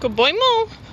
Good boy, Mo.